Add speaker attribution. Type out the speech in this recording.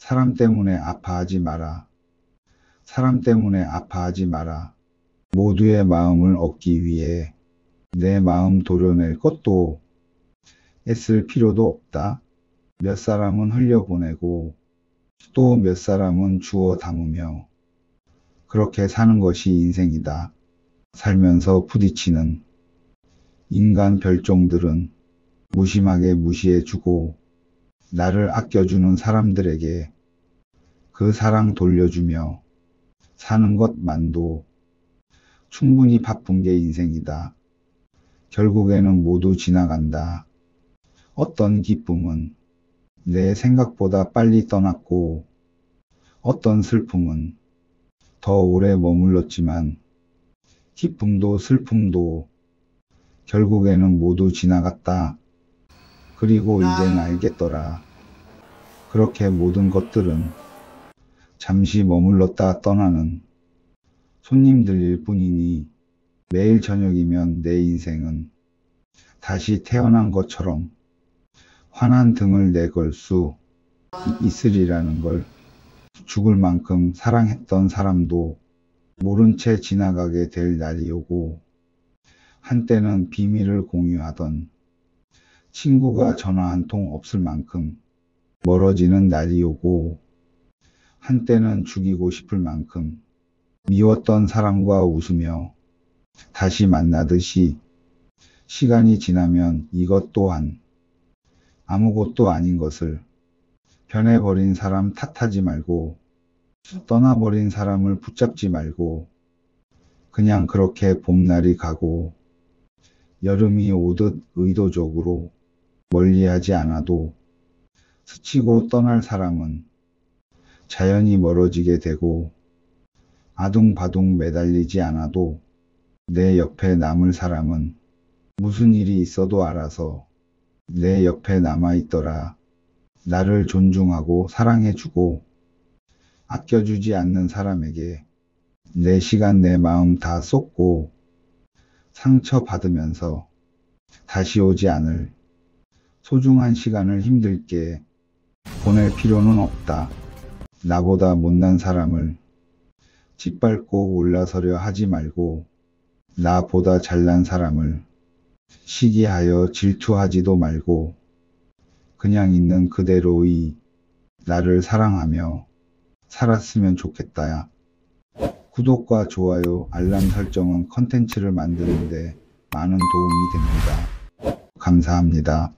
Speaker 1: 사람 때문에 아파하지 마라. 사람 때문에 아파하지 마라. 모두의 마음을 얻기 위해 내 마음 도려낼 것도 애쓸 필요도 없다. 몇 사람은 흘려보내고 또 몇 사람은 주워 담으며 그렇게 사는 것이 인생이다. 살면서 부딪히는 인간 별종들은 무심하게 무시해주고 나를 아껴주는 사람들에게 그 사랑 돌려주며 사는 것만도 충분히 바쁜 게 인생이다. 결국에는 모두 지나간다. 어떤 기쁨은 내 생각보다 빨리 떠났고 어떤 슬픔은 더 오래 머물렀지만 기쁨도 슬픔도 결국에는 모두 지나갔다. 그리고 이젠 알겠더라. 그렇게 모든 것들은 잠시 머물렀다 떠나는 손님들일 뿐이니 매일 저녁이면 내 인생은 다시 태어난 것처럼 환한 등을 내걸 수 있으리라는 걸 죽을 만큼 사랑했던 사람도 모른 채 지나가게 될 날이 오고 한때는 비밀을 공유하던 친구가 전화 한 통 없을 만큼 멀어지는 날이 오고 한때는 죽이고 싶을 만큼 미웠던 사람과 웃으며 다시 만나듯이 시간이 지나면 이것 또한 아무것도 아닌 것을 변해버린 사람 탓하지 말고 떠나버린 사람을 붙잡지 말고 그냥 그렇게 봄날이 가고 여름이 오듯 의도적으로 멀리하지 않아도 스치고 떠날 사람은 자연히 멀어지게 되고 아둥바둥 매달리지 않아도 내 옆에 남을 사람은 무슨 일이 있어도 알아서 내 옆에 남아있더라. 나를 존중하고 사랑해주고 아껴주지 않는 사람에게 내 시간 내 마음 다 쏟고 상처받으면서 다시 오지 않을 소중한 시간을 힘들게 보낼 필요는 없다. 나보다 못난 사람을 짓밟고 올라서려 하지 말고 나보다 잘난 사람을 시기하여 질투하지도 말고 그냥 있는 그대로의 나를 사랑하며 살았으면 좋겠다야. 구독과 좋아요, 알람 설정은 컨텐츠를 만드는데 많은 도움이 됩니다. 감사합니다.